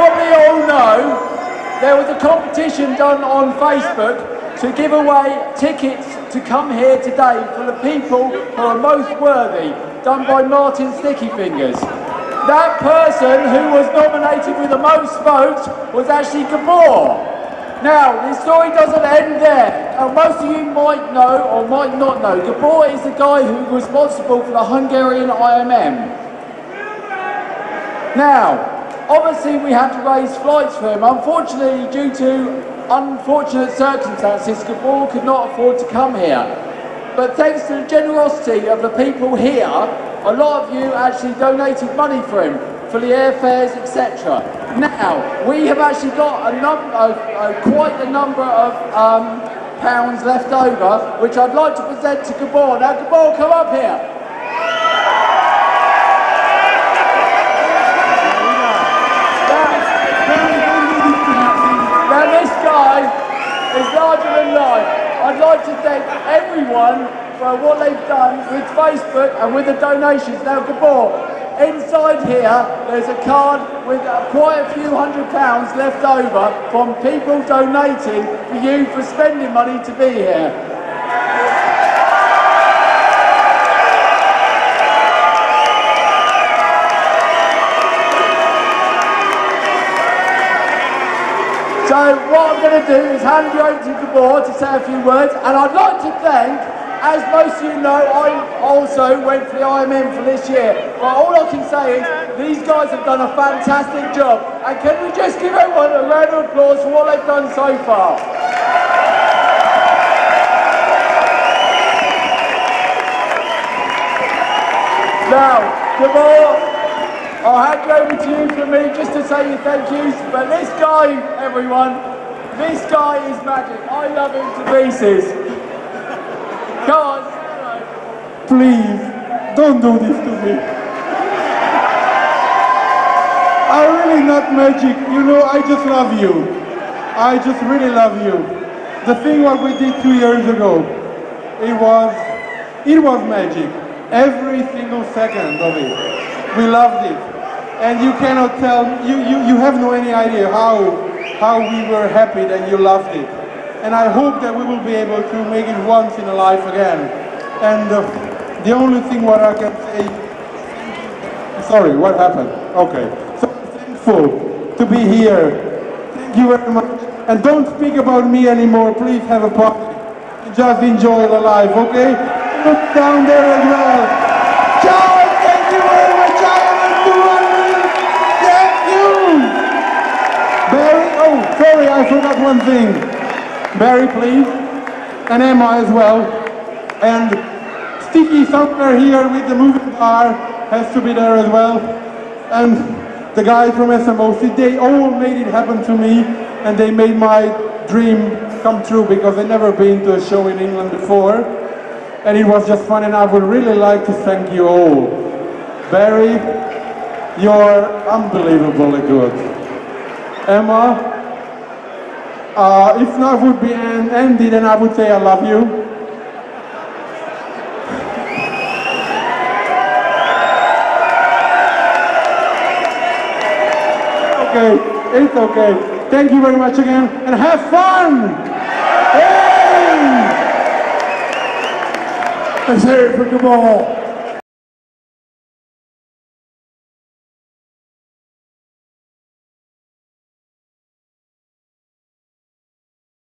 probably all know, there was a competition done on Facebook to give away tickets to come here today for the people who are most worthy, done by Martin Sticky Fingers. That person who was nominated with the most votes was actually Gabor. Now, the story doesn't end there. Now, most of you might know or might not know, Gabor is the guy who was responsible for the Hungarian IMM. Now, obviously we had to raise flights for him. Unfortunately, due to unfortunate circumstances, Gabor could not afford to come here. But thanks to the generosity of the people here, a lot of you actually donated money for him, for the airfares, etc. Now, we have actually got a uh, quite a number of um, pounds left over, which I'd like to present to Gabor. Now, Gabor, come up here. Now this guy is larger than life. I'd like to thank everyone for what they've done with Facebook and with the donations. Now Gabor, inside here there's a card with uh, quite a few hundred pounds left over from people donating for you for spending money to be here. What I'm going to do is hand you over to Gabor to say a few words, and I'd like to thank, as most of you know, I also went for the IMM for this year. But all I can say is, these guys have done a fantastic job, and can we just give everyone a round of applause for what they've done so far? Now, Gabor, I'll hand you over to you for me just to say your thank yous. But this guy, everyone, this guy is magic. I love him to pieces. Come on. Please, don't do this to me. I'm really not magic. You know, I just love you. I just really love you. The thing what we did two years ago, it was, it was magic. Every single second of it. We loved it. And you cannot tell, you, you, you have no any idea how, how we were happy that you loved it. And I hope that we will be able to make it once in a life again. And uh, the only thing what I can say, sorry, what happened? Okay. So thankful to be here. Thank you very much. And don't speak about me anymore. Please have a party. Just enjoy the life, okay? Look down there as well. Ciao! Thank you very much. I am a 200. Thank you. Barry, sorry, I forgot one thing. Barry, please. And Emma as well. And Sticky somewhere here with the moving car has to be there as well. And the guys from SMOC, they all made it happen to me and they made my dream come true because I've never been to a show in England before. And it was just fun and I would really like to thank you all. Barry, you're unbelievably good. Emma, uh, if not would be An- Andy, then I would say I love you. okay, it's okay. Thank you very much again, and have fun! Hey! Let's hear it for.